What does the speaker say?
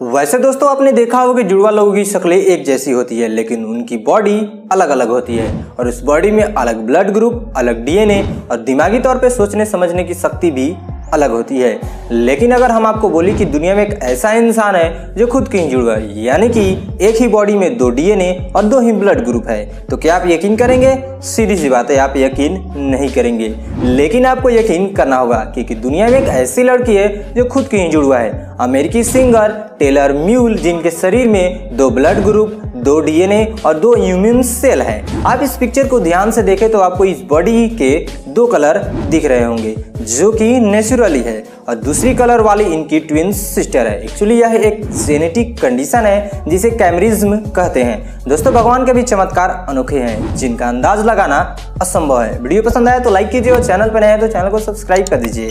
वैसे दोस्तों आपने देखा होगा कि जुड़वा लोगों की शक्लें एक जैसी होती है, लेकिन उनकी बॉडी अलग अलग होती है। और उस बॉडी में अलग ब्लड ग्रुप, अलग डीएनए और दिमागी तौर पर सोचने समझने की शक्ति भी अलग होती है। लेकिन अगर हम आपको बोले कि दुनिया में एक ऐसा इंसान है जो खुद कहीं जुड़ गया, यानी कि एक ही बॉडी में दो डीएनए और दो ही ब्लड ग्रुप है तो क्या आप यकीन करेंगे? सीधी सी बात है, आप यकीन नहीं करेंगे। लेकिन आपको यकीन करना होगा क्योंकि दुनिया में एक ऐसी लड़की है जो खुद कहीं जुड़ हुआ है। अमेरिकी सिंगर टेलर म्यूल जिनके शरीर में दो ब्लड ग्रुप दो डीएनए और दो इम्यून सेल हैं। आप इस पिक्चर को ध्यान से देखें तो आपको इस बॉडी के दो कलर दिख रहे होंगे, जो कि नेचुरली है। और दूसरी कलर वाली इनकी ट्विन सिस्टर है। एक्चुअली यह एक जेनेटिक कंडीशन है, जिसे कैमरिज्म कहते हैं। दोस्तों, भगवान के भी चमत्कार अनोखे हैं, जिनका अंदाज लगाना असंभव है। वीडियो पसंद आया तो लाइक कीजिए और चैनल पर नए हैं तो चैनल को सब्सक्राइब कर दीजिए।